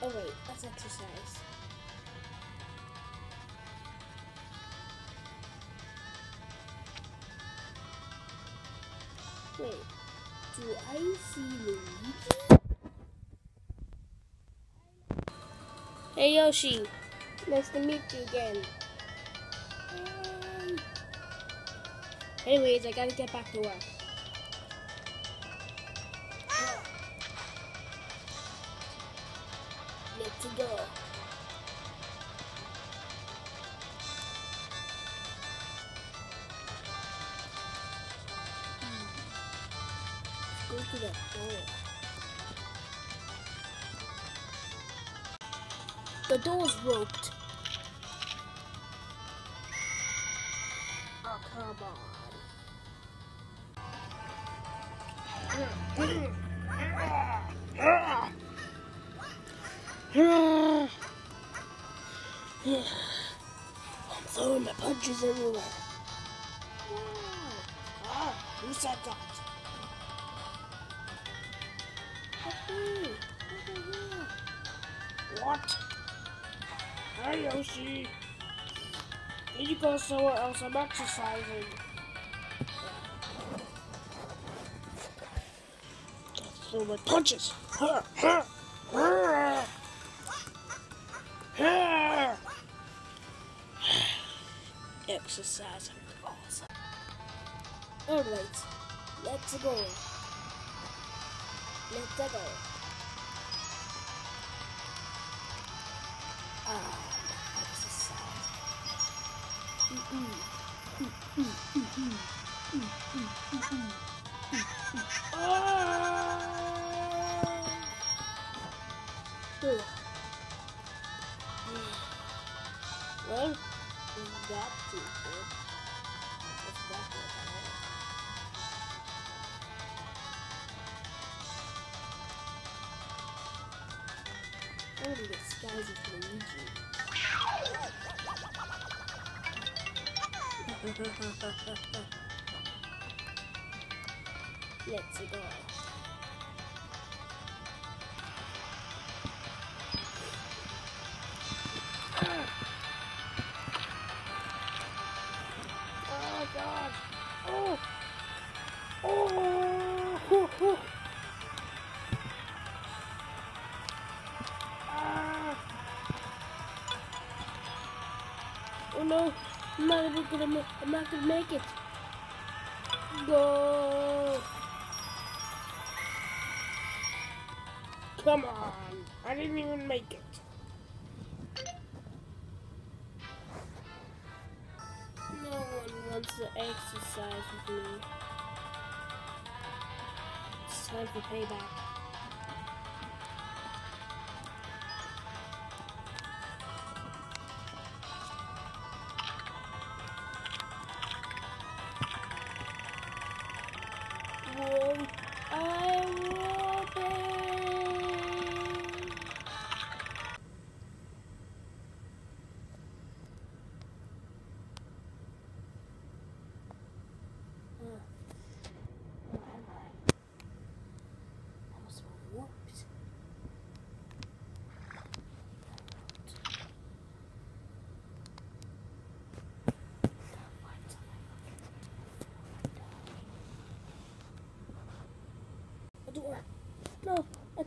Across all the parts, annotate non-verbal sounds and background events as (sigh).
Oh wait, that's exercise. Wait, do I see Luigi? Hey Yoshi, nice to meet you again. Hey. Anyways, I gotta get back to work. Go to the door. The door's roped. Oh, come on. (sighs) I'm throwing my punches everywhere. (sighs) Ah, What? Hey Yoshi. Can you go somewhere else? I'm exercising. Throw my punches. Huh, huh, huh. Huh. Exercising. Awesome. Alright, let's go. Let's go. Ah, exercise. Ah. Well, is that too good? It's that good, alright. Disguise as Luigi. Let's go. (gasps) Oh god. Oh. Not even gonna make I'm not gonna make it. Go. Come on. I didn't even make it. No one wants to exercise with me. It's time for payback.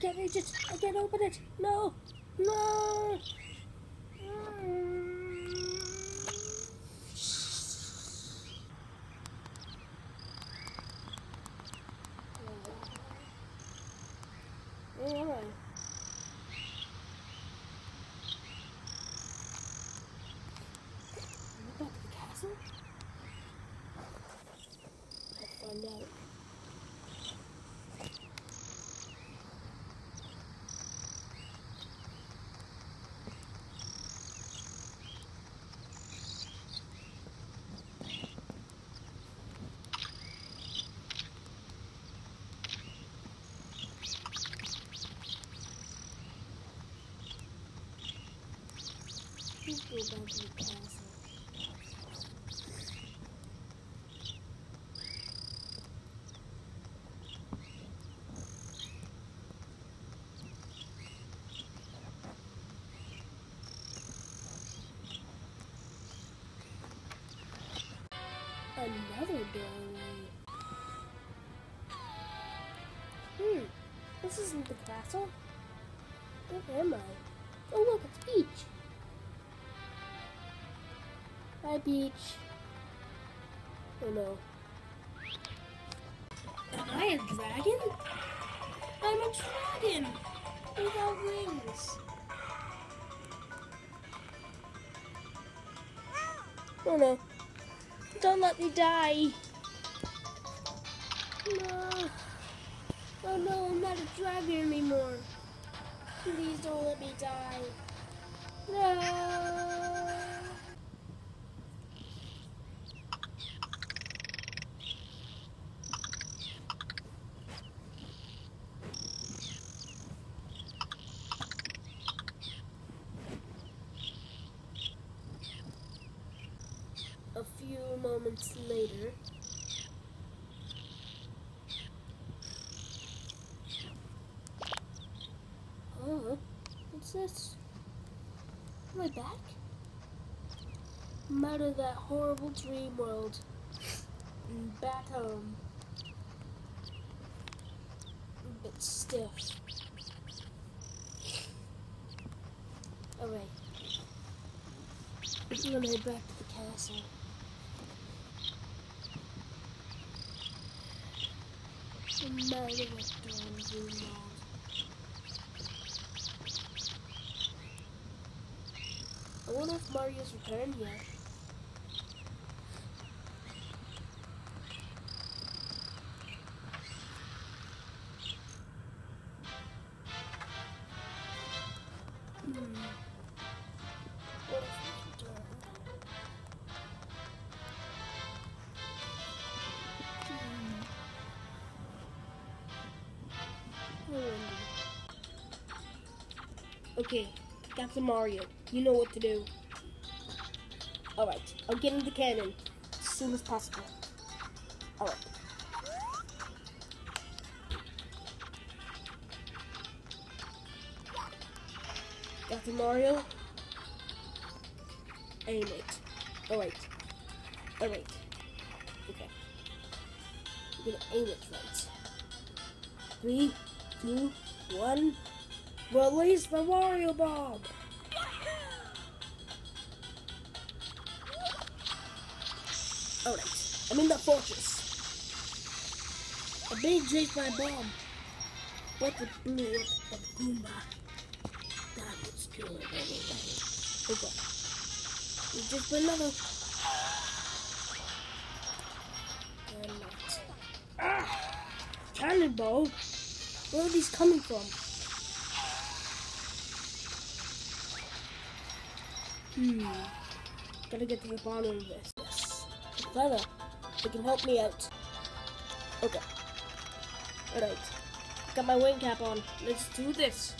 Can't reach it. I can't open it. No, no. Another doorway. Hmm, this isn't the castle. Where am I? Oh look, it's Peach. Hi, Peach. Oh no. Am I a dragon? I'm a dragon without wings. Oh no. Don't let me die. No. Oh no, I'm not a dragon anymore. Please don't let me die. No. A few moments later. Oh, what's this? Am I back? I'm out of that horrible dream world. And back home. A bit stiff. Alright. I'm gonna head back to the castle. Darn dream world. I wonder if Mario's returned yet. Hmm. Okay, Captain Mario, you know what to do. Alright, I'll get in the cannon as soon as possible. Alright. Captain Mario, aim it. Alright. Alright. Okay. I'm gonna aim it right. Three, two, one. Release the Wario Bomb! Alright, I'm in the fortress. I'm being chased by a bomb. What the up a Goomba? That was good. Okay. We just put another. Not. Ah! Cannonball? Where are these coming from? Hmm. Gotta get to the bottom of this. Yes. Feather. It can help me out. Okay. Alright. Got my wing cap on. Let's do this.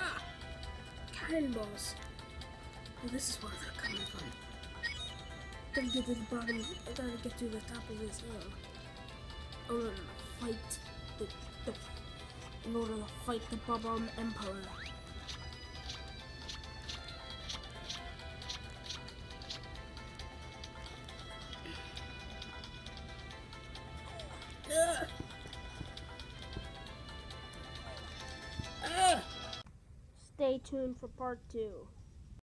Ah, cannonballs. This is where they're coming from. Gotta get to the bottom. I gotta get to the top of this hill. In order to fight the, the in order to fight the Bomb Emperor. Stay tuned for part two.